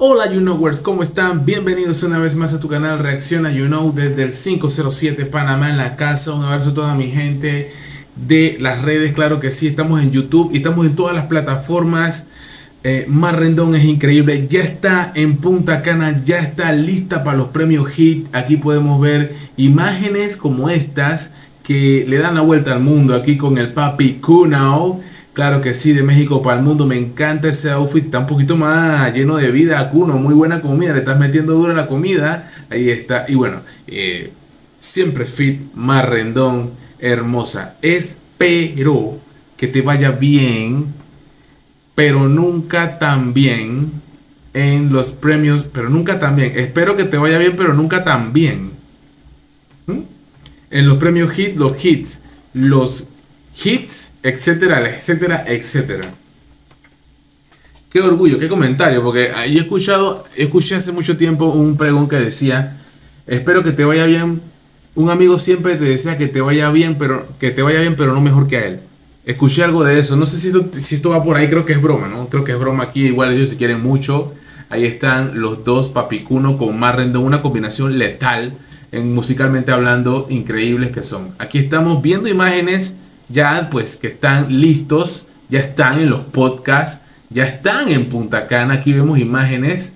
Hola You Knowers, ¿cómo están? Bienvenidos una vez más a tu canal Reacciona You Know desde el 507 Panamá en la casa. Un abrazo a toda mi gente de las redes, claro que sí, estamos en YouTube y estamos en todas las plataformas. Eh, Mar Rendón es increíble, ya está en Punta Cana, ya está lista para los premios HIT. Aquí podemos ver imágenes como estas que le dan la vuelta al mundo aquí con el papi Kunao. Claro que sí, de México para el mundo. Me encanta ese outfit. Está un poquito más lleno de vida, Kuno. Muy buena comida. Le estás metiendo duro la comida. Ahí está. Y bueno, eh, siempre fit, más rendón, hermosa. Espero que te vaya bien, pero nunca tan bien en los premios. Pero nunca tan bien. Espero que te vaya bien, pero nunca tan bien. ¿Mm? en los premios hit, los hits, los hits, etcétera, etcétera, etcétera. Qué orgullo, qué comentario, porque ahí he escuchado, escuché hace mucho tiempo un pregón que decía, espero que te vaya bien. Un amigo siempre te decía que te vaya bien, pero que te vaya bien, pero no mejor que a él. Escuché algo de eso. No sé si esto, si esto va por ahí, creo que es broma, ¿no? Creo que es broma aquí. Igual ellos se quieren mucho. Ahí están los dos, Papicuno con Marrendo, una combinación letal en musicalmente hablando increíbles que son. Aquí estamos viendo imágenes ya pues que están listos, ya están en los podcasts, ya están en Punta Cana, aquí vemos imágenes,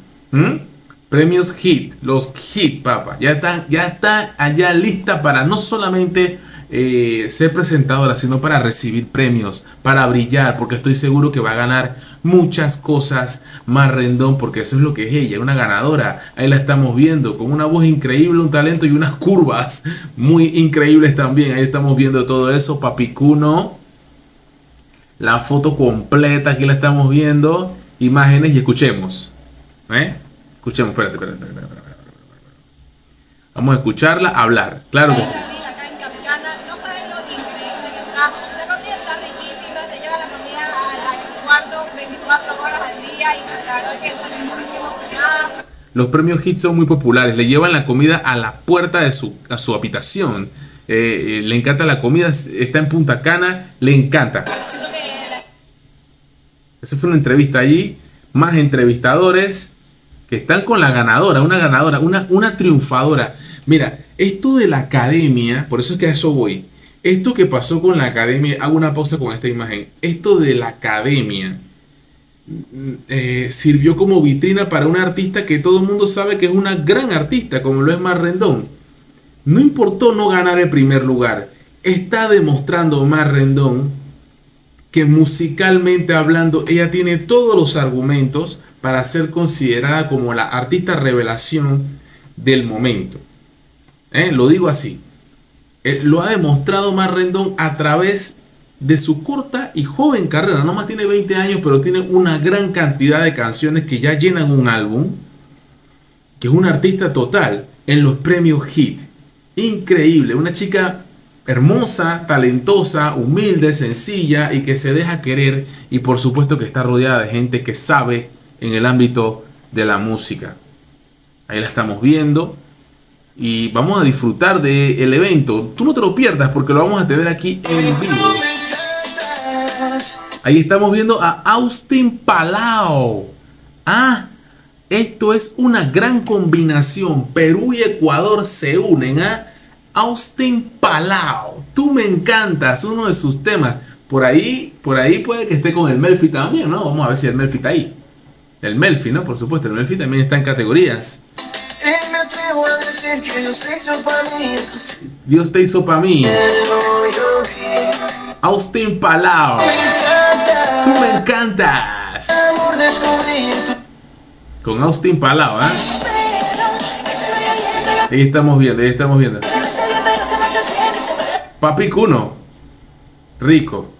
premios hit, los hit, papá, ya están, ya está allá lista para no solamente eh, ser presentadora, sino para recibir premios, para brillar, porque estoy seguro que va a ganar muchas cosas más rendón, porque eso es lo que es ella, una ganadora. Ahí la estamos viendo, con una voz increíble, un talento y unas curvas muy increíbles también. Ahí estamos viendo todo eso, Papicuno. La foto completa, aquí la estamos viendo. Imágenes y escuchemos. ¿Eh? Escuchemos, espérate, espérate, espérate, Vamos a escucharla hablar, claro que sí. Los premios HIT son muy populares, le llevan la comida a la puerta de su, a su habitación. Eh, eh, le encanta la comida, está en Punta Cana, le encanta. Esa fue una entrevista allí, más entrevistadores que están con la ganadora, una ganadora, una, una triunfadora. Mira, esto de la academia, por eso es que a eso voy. Esto que pasó con la academia, hago una pausa con esta imagen. Esto de la academia eh, sirvió como vitrina para un artista que todo el mundo sabe que es una gran artista, como lo es Mar Rendón. No importó no ganar el primer lugar. Está demostrando Mar Rendón que musicalmente hablando ella tiene todos los argumentos para ser considerada como la artista revelación del momento. ¿Eh? Lo digo así. Eh, lo ha demostrado Mar Rendón a través de su corta y joven carrera. No más tiene 20 años, pero tiene una gran cantidad de canciones que ya llenan un álbum. Que es una artista total en los premios Hit. Increíble, una chica hermosa, talentosa, humilde, sencilla y que se deja querer y por supuesto que está rodeada de gente que sabe en el ámbito de la música. Ahí la estamos viendo y vamos a disfrutar del evento. Tú no te lo pierdas porque lo vamos a tener aquí en vivo. Ahí estamos viendo a Austin Palau. Ah, esto es una gran combinación. Perú y Ecuador se unen a ¿ah? Austin Palau. Tú me encantas, uno de sus temas. Por ahí, por ahí puede que esté con el Melfi también, ¿no? Vamos a ver si el Melfi está ahí. El Melfi, ¿no? Por supuesto, el Melfi también está en categorías. Dios te hizo para mí. Austin Palau. Tú me encantas. Con Austin Palau, ¿eh? Ahí estamos viendo, ahí estamos viendo. Papi Cuno. Rico.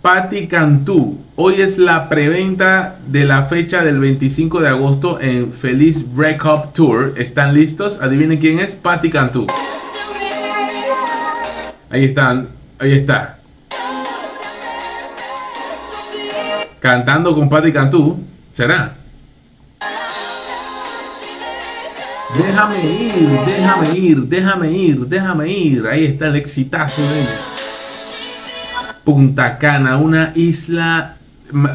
Patti Cantú. Hoy es la preventa de la fecha del 25 de agosto en Feliz Breakup Tour. ¿Están listos? Adivinen quién es. Patti Cantú. Ahí están. Ahí está. Cantando con Patti Cantú. ¿Será? Déjame ir, déjame ir, déjame ir, déjame ir. Ahí está el exitazo de ella. Punta Cana, una isla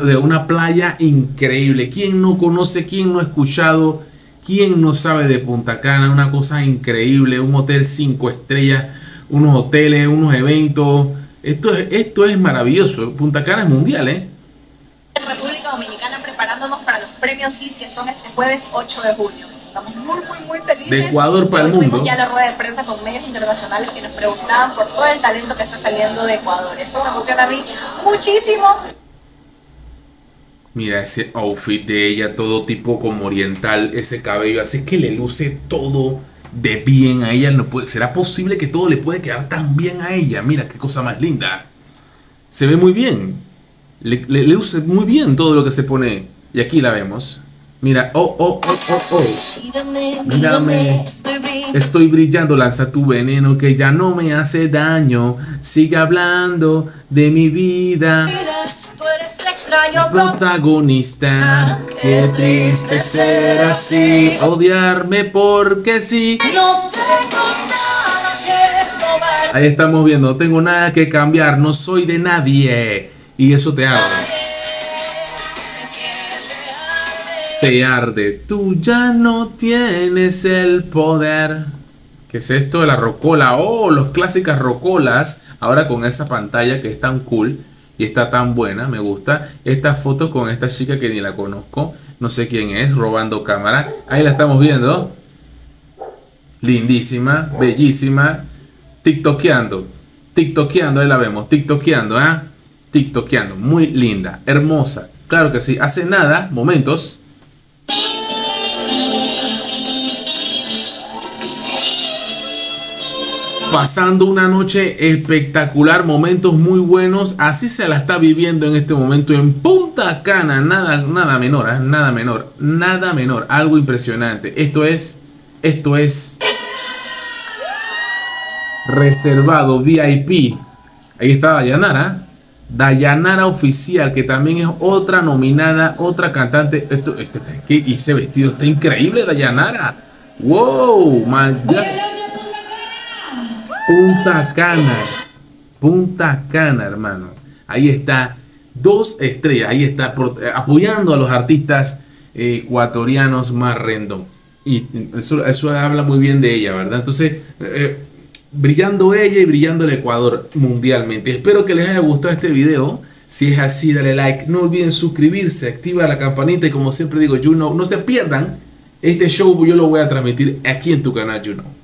de una playa increíble. ¿Quién no conoce, quién no ha escuchado, quién no sabe de Punta Cana? Una cosa increíble, un hotel cinco estrellas, unos hoteles, unos eventos. Esto es, esto es maravilloso. Punta Cana es mundial, ¿eh? República Dominicana preparándonos para los premios y que son este jueves 8 de junio. Estamos muy, muy, muy felices. De Ecuador para el mundo. ya la rueda de prensa con medios internacionales que nos preguntaban por todo el talento que está saliendo de Ecuador. Esto me emociona a mí muchísimo. Mira ese outfit de ella, todo tipo como oriental, ese cabello, así que le luce todo de bien a ella. No puede, ¿Será posible que todo le puede quedar tan bien a ella? Mira qué cosa más linda. Se ve muy bien. Le, le- le luce muy bien todo lo que se pone. Y aquí la vemos. Mira, oh, oh, oh, oh, oh. Mírame. Estoy brillando, lanza tu veneno que ya no me hace daño. Sigue hablando de mi vida. Extraño protagonista. Qué triste ser así, odiarme porque sí. No tengo nada que robar. Ahí estamos viendo, no tengo nada que cambiar, no soy de nadie. Y eso te arde, te arde. Tú ya no tienes el poder. ¿Qué es esto de la rocola? Oh, los clásicas rocolas. Ahora con esa pantalla que es tan cool y está tan buena, me gusta. Esta foto con esta chica que ni la conozco, no sé quién es, robando cámara. Ahí la estamos viendo. Lindísima, bellísima. TikTokeando. TikTokeando, ahí la vemos. TikTokeando, ¿ah? TikTokeando. Muy linda, hermosa. Claro que sí. Hace nada, momentos. Pasando una noche espectacular, momentos muy buenos. Así se la está viviendo en este momento en Punta Cana. Nada, nada menor, ¿eh? nada menor, nada menor. Algo impresionante. Esto es, esto es reservado VIP. Ahí está Dayanara. Dayanara Oficial, que también es otra nominada, otra cantante. Esto, ¿qué? y ese vestido está increíble, Dayanara. Wow. Punta Cana. Punta Cana, hermano. Ahí está. Dos estrellas. Ahí está. eh, apoyando a los artistas eh, ecuatorianos más random. Y eso, eso habla muy bien de ella, ¿verdad? Entonces, eh, brillando ella y brillando el Ecuador mundialmente. Espero que les haya gustado este video. Si es así, dale like. No olviden suscribirse, activa la campanita y como siempre digo, you know, no se pierdan. Este show yo lo voy a transmitir aquí en tu canal, you know.